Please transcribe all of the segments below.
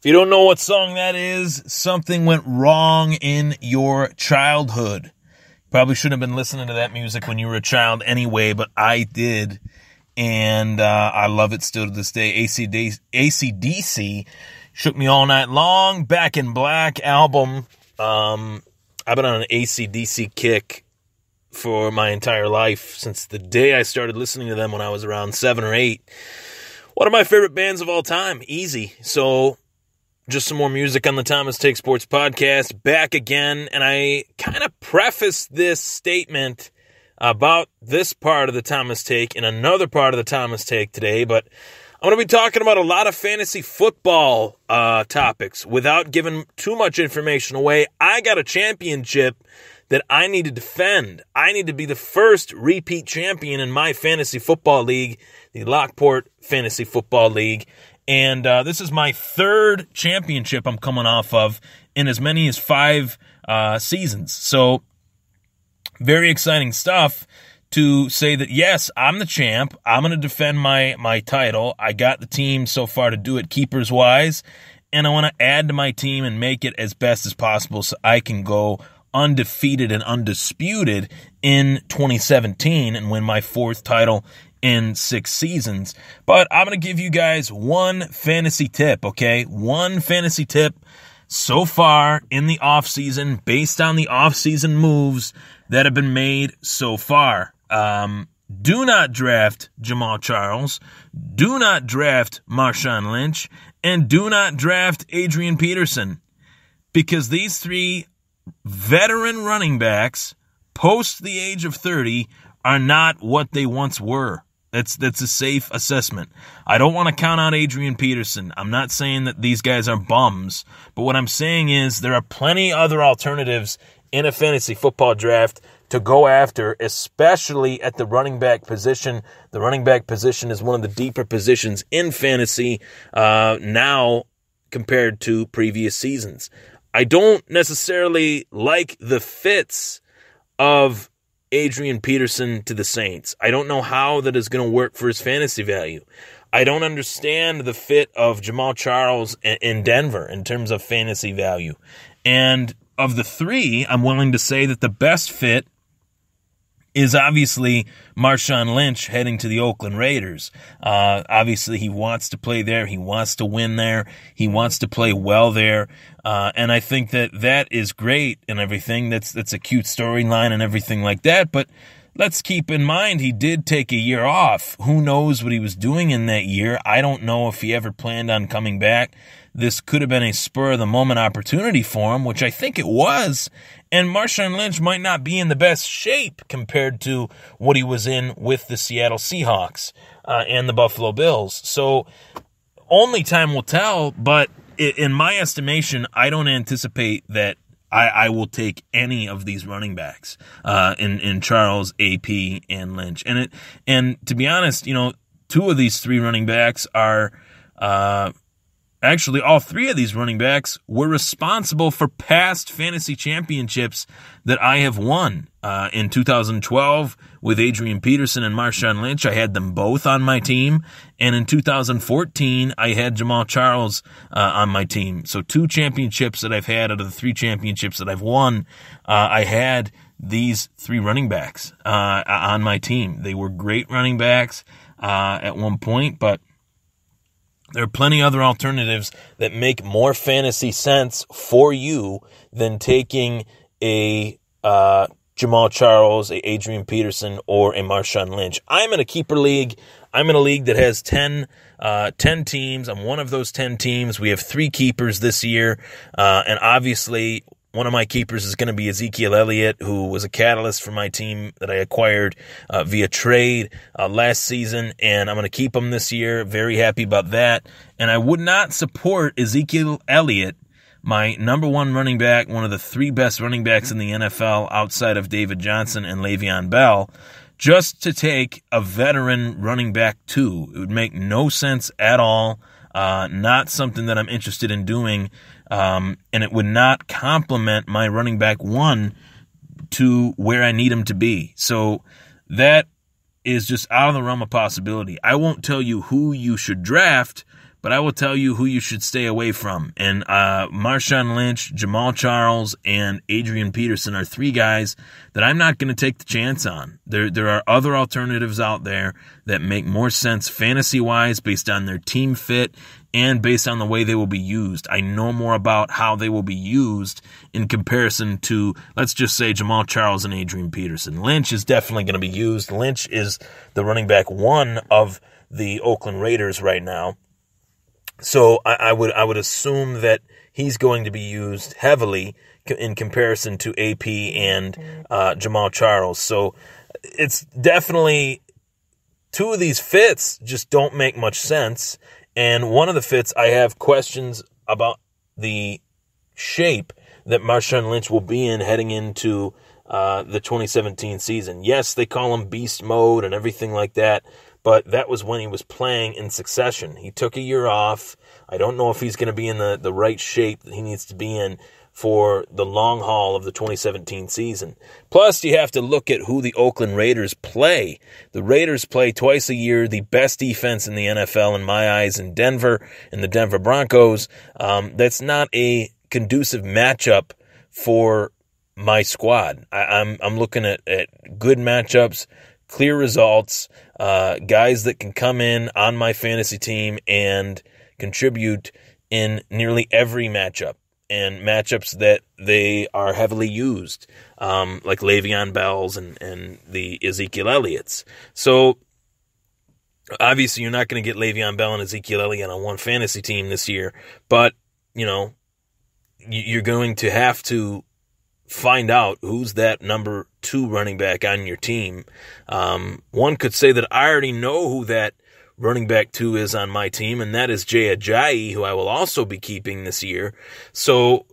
If you don't know what song that is, something went wrong in your childhood. Probably shouldn't have been listening to that music when you were a child anyway, but I did. And uh, I love it still to this day. ACD- ACDC shook me all night long. Back in Black album. Um, I've been on an ACDC kick for my entire life since the day I started listening to them when I was around seven or eight. One of my favorite bands of all time, easy. So just some more music on the Thomas Take Sports podcast. Back again, and I kind of preface this statement about this part of the Thomas Take in another part of the Thomas Take today, but I'm going to be talking about a lot of fantasy football uh, topics without giving too much information away. I got a championship that I need to defend. I need to be the first repeat champion in my fantasy football league, the Lockport Fantasy Football League. And uh, this is my third championship I'm coming off of in as many as five uh, seasons. So, very exciting stuff to say that yes, I'm the champ. I'm going to defend my my title. I got the team so far to do it keepers wise, and I want to add to my team and make it as best as possible so I can go undefeated and undisputed in 2017 and win my fourth title in six seasons. But I'm going to give you guys one fantasy tip, okay? One fantasy tip so far in the offseason based on the offseason moves that have been made so far. Um, do not draft Jamaal Charles. Do not draft Marshawn Lynch. And do not draft Adrian Peterson. Because these three veteran running backs post the age of 30 are not what they once were. That's that's a safe assessment. I don't want to count out Adrian Peterson. I'm not saying that these guys are bums, but what I'm saying is there are plenty other alternatives in a fantasy football draft to go after, especially at the running back position. The running back position is one of the deeper positions in fantasy uh, now compared to previous seasons. I don't necessarily like the fits of Adrian Peterson to the Saints. I don't know how that is going to work for his fantasy value. I don't understand the fit of Jamaal Charles in Denver in terms of fantasy value. And of the three, I'm willing to say that the best fit is obviously Marshawn Lynch heading to the Oakland Raiders. Uh, obviously, he wants to play there. He wants to win there. He wants to play well there. Uh, and I think that that is great and everything. That's that's a cute storyline and everything like that. But let's keep in mind he did take a year off. Who knows what he was doing in that year? I don't know if he ever planned on coming back. This could have been a spur of the moment opportunity for him, which I think it was. And Marshawn Lynch might not be in the best shape compared to what he was in with the Seattle Seahawks uh, and the Buffalo Bills. So only time will tell, but in my estimation, I don't anticipate that I, I will take any of these running backs uh, in in Charles, AP, and Lynch. And it and to be honest, you know, two of these three running backs are uh, Actually, all three of these running backs were responsible for past fantasy championships that I have won. Uh, in 2012, with Adrian Peterson and Marshawn Lynch, I had them both on my team. And in 2014, I had Jamaal Charles uh, on my team. So, two championships that I've had out of the three championships that I've won, uh, I had these three running backs uh, on my team. They were great running backs uh, at one point, but there are plenty other alternatives that make more fantasy sense for you than taking a uh, Jamaal Charles, a Adrian Peterson, or a Marshawn Lynch. I'm in a keeper league. I'm in a league that has 10, uh, 10 teams. I'm one of those 10 teams. We have three keepers this year. Uh, and obviously, one of my keepers is going to be Ezekiel Elliott, who was a catalyst for my team that I acquired uh, via trade uh, last season, and I'm going to keep him this year. Very happy about that. And I would not support Ezekiel Elliott, my number one running back, one of the three best running backs in the NFL outside of David Johnson and Le'Veon Bell, just to take a veteran running back too. It would make no sense at all. Uh, not something that I'm interested in doing um, and it would not complement my running back one to where I need him to be. So that is just out of the realm of possibility. I won't tell you who you should draft, but I will tell you who you should stay away from. And uh, Marshawn Lynch, Jamaal Charles, and Adrian Peterson are three guys that I'm not going to take the chance on. There, there are other alternatives out there that make more sense fantasy wise based on their team fit and based on the way they will be used. I know more about how they will be used in comparison to, let's just say, Jamaal Charles and Adrian Peterson. Lynch is definitely going to be used. Lynch is the running back one of the Oakland Raiders right now. So I, I would I would assume that he's going to be used heavily in comparison to AP and uh, Jamaal Charles. So it's definitely two of these fits just don't make much sense. And one of the fits, I have questions about the shape that Marshawn Lynch will be in heading into uh, the 2017 season. Yes, they call him beast mode and everything like that, but that was when he was playing in succession. He took a year off. I don't know if he's going to be in the, the right shape that he needs to be in for the long haul of the 2017 season. Plus, you have to look at who the Oakland Raiders play. The Raiders play twice a year the best defense in the NFL, in my eyes, in Denver, in the Denver Broncos. Um, that's not a conducive matchup for my squad. I, am I'm, I'm looking at, at good matchups, clear results, uh, guys that can come in on my fantasy team and contribute in nearly every matchup and matchups that they are heavily used, um, like Le'Veon Bell's and, and the Ezekiel Elliott's. So obviously you're not going to get Le'Veon Bell and Ezekiel Elliott on one fantasy team this year, but you know you're going to have to find out who's that number two running back on your team. Um, one could say that I already know who that running back two is on my team, and that is Jay Ajayi, who I will also be keeping this year. So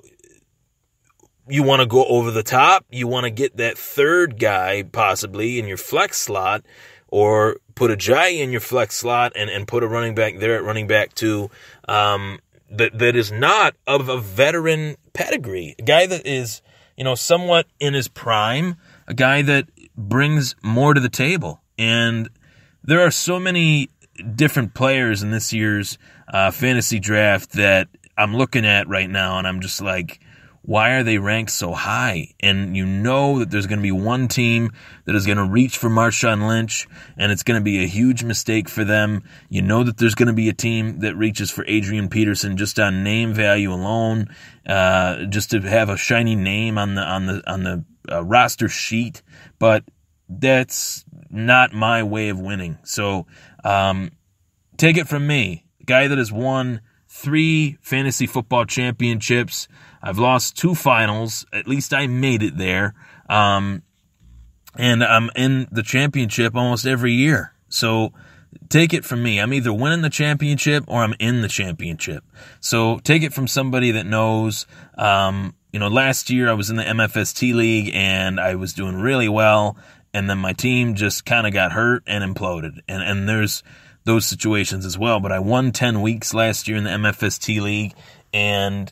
you want to go over the top. You want to get that third guy possibly in your flex slot, or put a Ajayi in your flex slot and, and put a running back there at running back two. Um, that that is not of a veteran pedigree, a guy that is you know somewhat in his prime, a guy that brings more to the table, and there are so many different players in this year's uh, fantasy draft that I'm looking at right now, and I'm just like, why are they ranked so high? And you know that there's going to be one team that is going to reach for Marshawn Lynch, and it's going to be a huge mistake for them. You know that there's going to be a team that reaches for Adrian Peterson just on name value alone, uh, just to have a shiny name on the on the on the uh, roster sheet. But that's not my way of winning. So um, take it from me, guy that has won three fantasy football championships. I've lost two finals. At least I made it there. Um, and I'm in the championship almost every year. So take it from me. I'm either winning the championship or I'm in the championship. So take it from somebody that knows. Um, you know, last year I was in the MFST league and I was doing really well and then my team just kind of got hurt and imploded. And and there's those situations as well. But I won ten weeks last year in the MFST league, and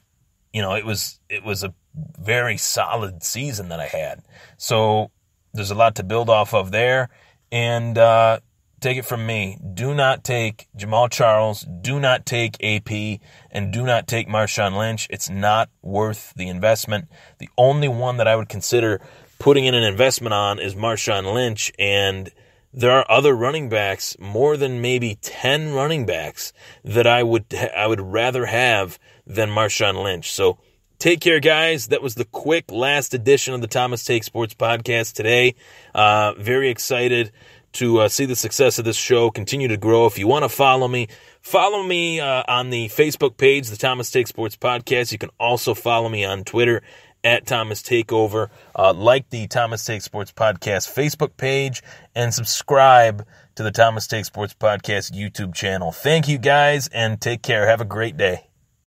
you know it was it was a very solid season that I had. So there's a lot to build off of there. And uh, take it from me, do not take Jamaal Charles, do not take AP, and do not take Marshawn Lynch. It's not worth the investment. The only one that I would consider putting in an investment on is Marshawn Lynch, and there are other running backs, more than maybe 10 running backs that I would I would rather have than Marshawn Lynch. So take care, guys. That was the quick last edition of the Thomas Take Sports podcast today. Uh, very excited to uh, see the success of this show continue to grow. If you want to follow me, follow me uh, on the Facebook page, the Thomas Take Sports Podcast. You can also follow me on Twitter at Thomas Takeover. Uh, like the Thomas Take Sports Podcast Facebook page and subscribe to the Thomas Take Sports Podcast YouTube channel. Thank you guys and take care. Have a great day.